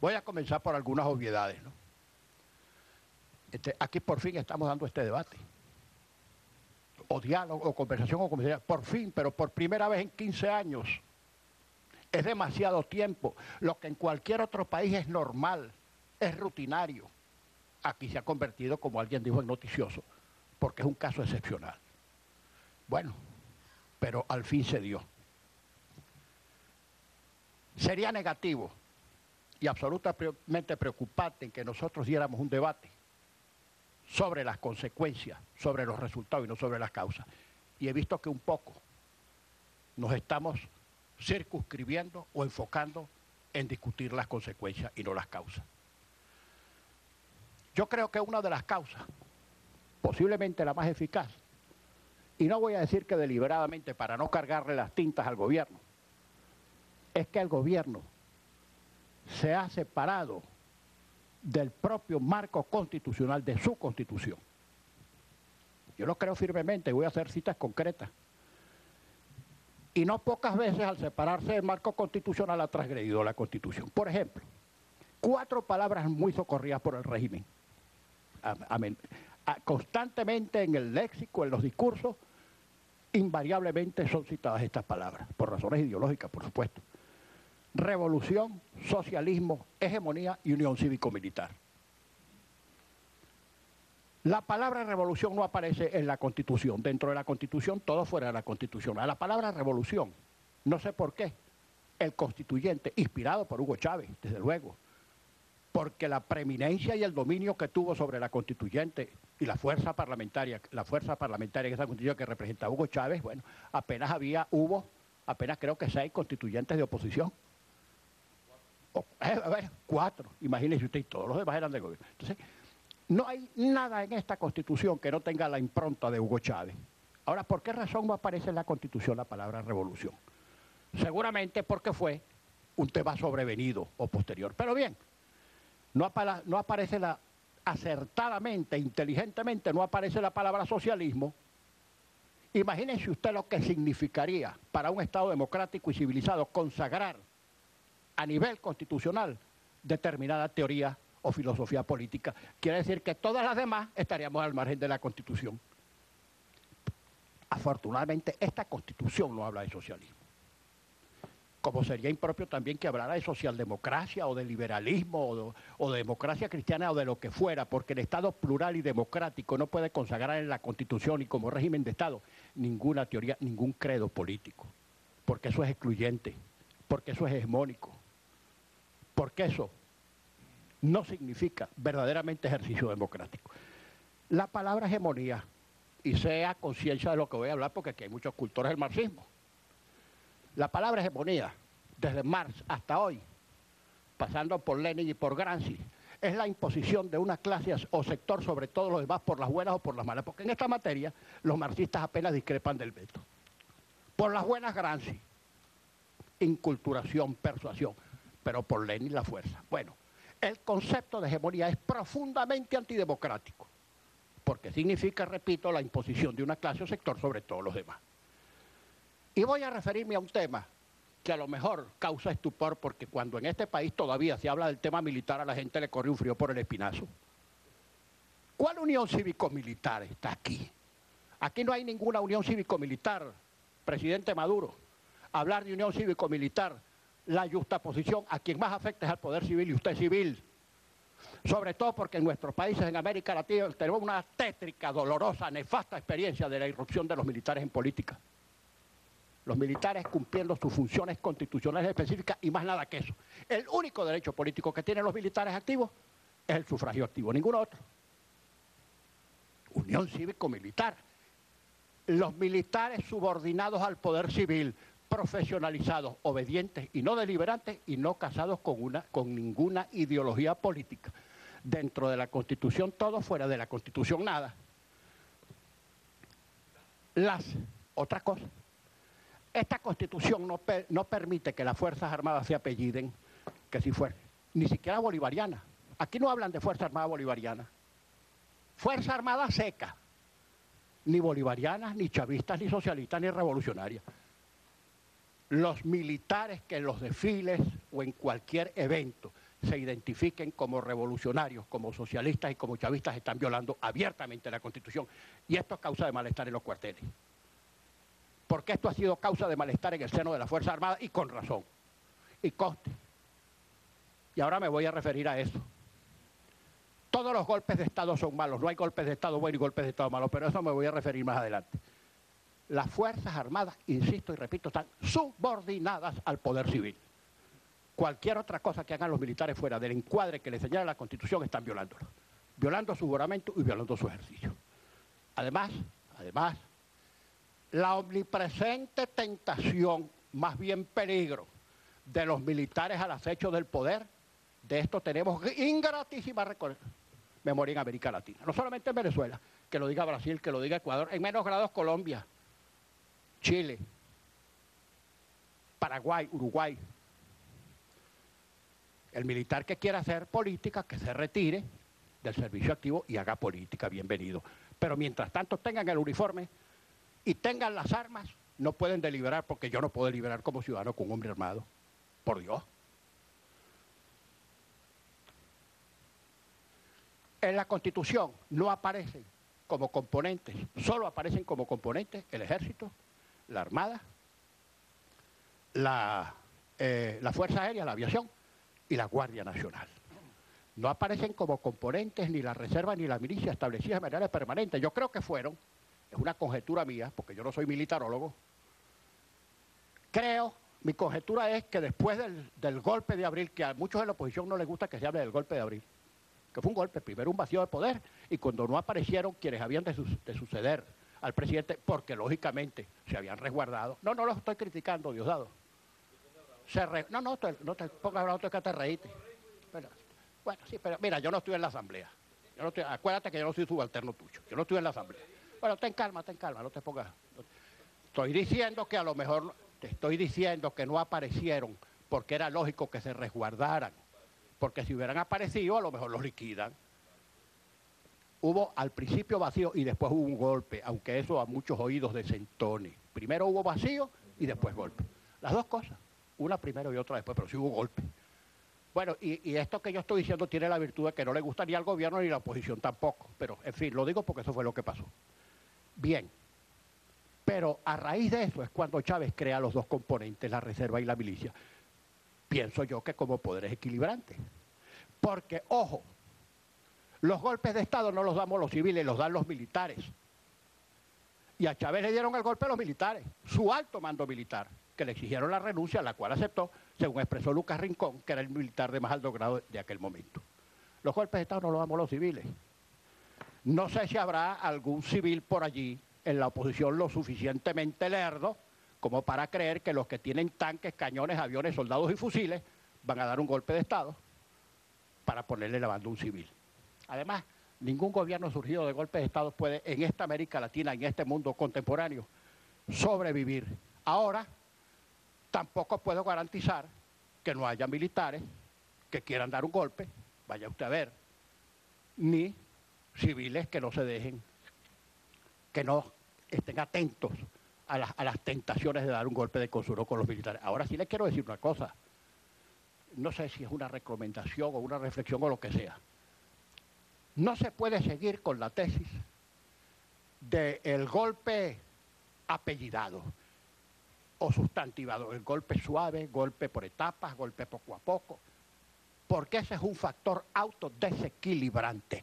Voy a comenzar por algunas obviedades. ¿no? Este, aquí por fin estamos dando este debate. O diálogo, o conversación, o conversación. Por fin, pero por primera vez en 15 años. Es demasiado tiempo. Lo que en cualquier otro país es normal, es rutinario. Aquí se ha convertido, como alguien dijo, en noticioso, porque es un caso excepcional. Bueno, pero al fin se dio. Sería negativo y absolutamente preocupante en que nosotros diéramos un debate sobre las consecuencias, sobre los resultados y no sobre las causas. Y he visto que un poco nos estamos circunscribiendo o enfocando en discutir las consecuencias y no las causas. Yo creo que una de las causas, posiblemente la más eficaz, y no voy a decir que deliberadamente para no cargarle las tintas al gobierno, es que el gobierno se ha separado del propio marco constitucional, de su constitución. Yo lo creo firmemente voy a hacer citas concretas. Y no pocas veces al separarse del marco constitucional ha transgredido la constitución. Por ejemplo, cuatro palabras muy socorridas por el régimen. constantemente en el léxico, en los discursos, invariablemente son citadas estas palabras, por razones ideológicas, por supuesto revolución, socialismo, hegemonía y unión cívico-militar. La palabra revolución no aparece en la Constitución. Dentro de la Constitución, todo fuera de la Constitución. A la palabra revolución, no sé por qué, el constituyente, inspirado por Hugo Chávez, desde luego, porque la preeminencia y el dominio que tuvo sobre la constituyente y la fuerza parlamentaria, la fuerza parlamentaria que esa constitución que representa Hugo Chávez, bueno, apenas había, hubo, apenas creo que seis constituyentes de oposición. Eh, cuatro, imagínese usted, y todos los demás eran de gobierno. Entonces, no hay nada en esta constitución que no tenga la impronta de Hugo Chávez. Ahora, ¿por qué razón no aparece en la constitución la palabra revolución? Seguramente porque fue un tema sobrevenido o posterior. Pero bien, no, no aparece la, acertadamente, inteligentemente, no aparece la palabra socialismo. Imagínense usted lo que significaría para un Estado democrático y civilizado consagrar a nivel constitucional determinada teoría o filosofía política. Quiere decir que todas las demás estaríamos al margen de la Constitución. Afortunadamente, esta Constitución no habla de socialismo. Como sería impropio también que hablara de socialdemocracia o de liberalismo o de, democracia cristiana o de lo que fuera, porque el Estado plural y democrático no puede consagrar en la Constitución y como régimen de Estado ninguna teoría, ningún credo político, porque eso es excluyente, porque eso es hegemónico porque eso no significa verdaderamente ejercicio democrático. La palabra hegemonía, y sea conciencia de lo que voy a hablar porque aquí hay muchos cultores del marxismo, la palabra hegemonía, desde Marx hasta hoy, pasando por Lenin y por Gramsci, es la imposición de una clase o sector sobre todos los demás por las buenas o por las malas, porque en esta materia los marxistas apenas discrepan del veto. Por las buenas Gramsci, inculturación, persuasión pero por Lenin la fuerza. Bueno, el concepto de hegemonía es profundamente antidemocrático, porque significa, repito, la imposición de una clase o sector sobre todos los demás. Y voy a referirme a un tema que a lo mejor causa estupor, porque cuando en este país todavía se habla del tema militar, a la gente le corre un frío por el espinazo. ¿Cuál unión cívico-militar está aquí? Aquí no hay ninguna unión cívico-militar, presidente Maduro. Hablar de unión cívico-militar la justa posición a quien más afecta es al poder civil y usted civil. Sobre todo porque en nuestros países, en América Latina, tenemos una tétrica, dolorosa, nefasta experiencia de la irrupción de los militares en política. Los militares cumpliendo sus funciones constitucionales específicas y más nada que eso. El único derecho político que tienen los militares activos es el sufragio activo, ningún otro. Unión cívico-militar. Los militares subordinados al poder civil, profesionalizados, obedientes y no deliberantes y no casados con, una, con ninguna ideología política. Dentro de la Constitución todo, fuera de la Constitución nada. Las, otra cosa, esta Constitución no, no permite que las Fuerzas Armadas se apelliden, que si fuera, ni siquiera bolivariana. Aquí no hablan de Fuerza Armada Bolivariana. Fuerza Armada seca, ni bolivarianas, ni chavistas, ni socialistas, ni revolucionarias los militares que en los desfiles o en cualquier evento se identifiquen como revolucionarios, como socialistas y como chavistas, están violando abiertamente la Constitución. Y esto es causa de malestar en los cuarteles. Porque esto ha sido causa de malestar en el seno de la Fuerza Armada y con razón. Y coste. Y ahora me voy a referir a eso. Todos los golpes de Estado son malos, no hay golpes de Estado buenos y golpes de Estado malos, pero a eso me voy a referir más adelante. Las Fuerzas Armadas, insisto y repito, están subordinadas al poder civil cualquier otra cosa que hagan los militares fuera del encuadre que les señala la Constitución están violándolo, violando su juramento y violando su ejercicio. Además, además, la omnipresente tentación, más bien peligro, de los militares al acecho del poder, de esto tenemos ingratísima memoria en América Latina. No solamente en Venezuela, que lo diga Brasil, que lo diga Ecuador, en menos grados Colombia, Chile, Paraguay, Uruguay, el militar que quiera hacer política, que se retire del servicio activo y haga política, bienvenido. Pero mientras tanto tengan el uniforme y tengan las armas, no pueden deliberar porque yo no puedo deliberar como ciudadano con un hombre armado. Por Dios. En la Constitución no aparecen como componentes, solo aparecen como componentes el ejército, la armada, la, eh, la Fuerza Aérea, la aviación y la Guardia Nacional. No aparecen como componentes ni la reserva ni la milicia establecidas de manera permanente. Yo creo que fueron, es una conjetura mía, porque yo no soy militarólogo, creo, mi conjetura es que después del, golpe de abril, que a muchos de la oposición no les gusta que se hable del golpe de abril, que fue un golpe, primero un vacío de poder, y cuando no aparecieron quienes habían de, suceder al presidente, porque lógicamente se habían resguardado. No, no los estoy criticando, Diosdado no, no, no te pongas bravo, que te reíste. bueno, sí, pero mira, yo no estoy en la asamblea. Yo no estoy, acuérdate que yo no soy subalterno tuyo. Yo no estoy en la asamblea. Bueno, ten calma, ten calma, no te pongas. Estoy diciendo que a lo mejor, te estoy diciendo que no aparecieron porque era lógico que se resguardaran. Porque si hubieran aparecido, a lo mejor los liquidan. Hubo al principio vacío y después hubo un golpe, aunque eso a muchos oídos desentone. Primero hubo vacío y después golpe. Las dos cosas una primero y otra después, pero sí hubo golpe. Bueno, y, esto que yo estoy diciendo tiene la virtud de que no le gusta ni al gobierno ni la oposición tampoco, pero en fin, lo digo porque eso fue lo que pasó. Bien, pero a raíz de eso es cuando Chávez crea los dos componentes, la reserva y la milicia. Pienso yo que como poderes equilibrantes. Porque, ojo, los golpes de Estado no los damos los civiles, los dan los militares. Y a Chávez le dieron el golpe a los militares, su alto mando militar que le exigieron la renuncia, la cual aceptó, según expresó Lucas Rincón, que era el militar de más alto grado de aquel momento. Los golpes de Estado no los damos los civiles. No sé si habrá algún civil por allí en la oposición lo suficientemente lerdo como para creer que los que tienen tanques, cañones, aviones, soldados y fusiles van a dar un golpe de Estado para ponerle la banda a un civil. Además, ningún gobierno surgido de golpes de Estado puede en esta América Latina, en este mundo contemporáneo, sobrevivir. Ahora Tampoco puedo garantizar que no haya militares que quieran dar un golpe, vaya usted a ver, ni civiles que no se dejen, que no estén atentos a las, tentaciones de dar un golpe de consuro con los militares. Ahora sí les quiero decir una cosa, no sé si es una recomendación o una reflexión o lo que sea. No se puede seguir con la tesis del golpe apellidado o sustantivado, el golpe suave, golpe por etapas, golpe poco a poco, porque ese es un factor autodesequilibrante.